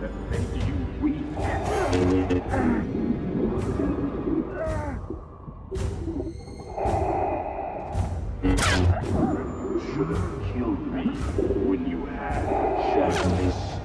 That made you weak. You should have killed me when you had a chance.